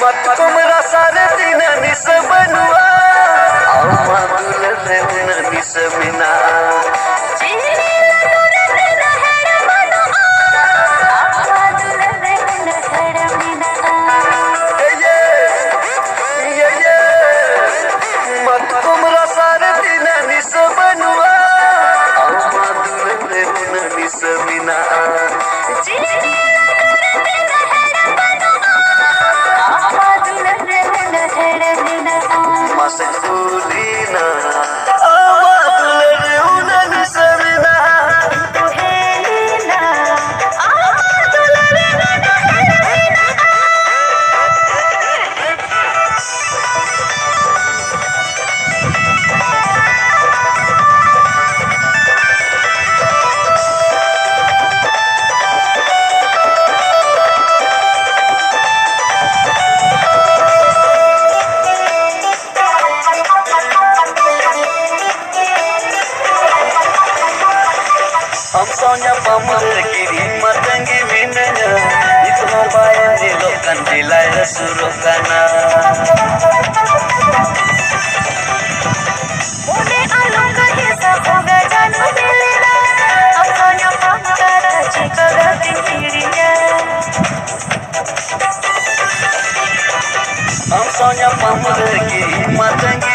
मत तुमरा सारे दिन निस बनुआ आओ मांगुल में उन निस बिना Am sonya pamar kiri matangi minanya Itu bayan dilokan dilai suruh kana Mune alung kahi janu Helena. Apanya pangkara jika gati dirinya. Am sonya pamar kiri matangi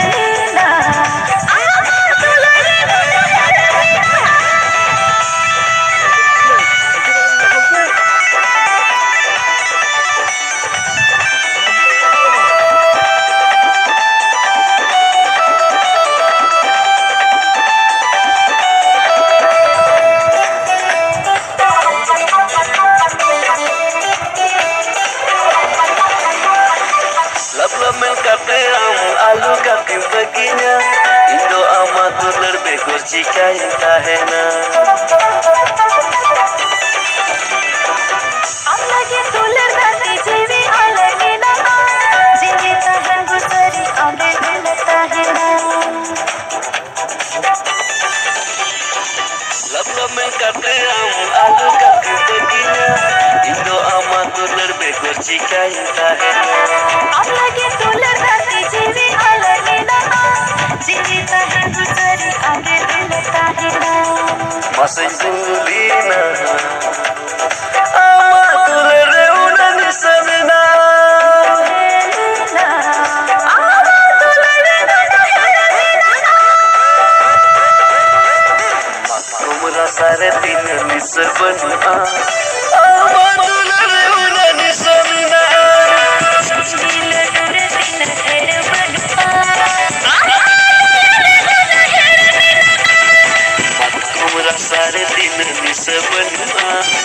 selalu kapi baginya Indo amatur lebih kurci kayu kahena Kata yang alu kata begini Indo amatur lebih kurci kayu kahena Masa julina Ama tuler Uh,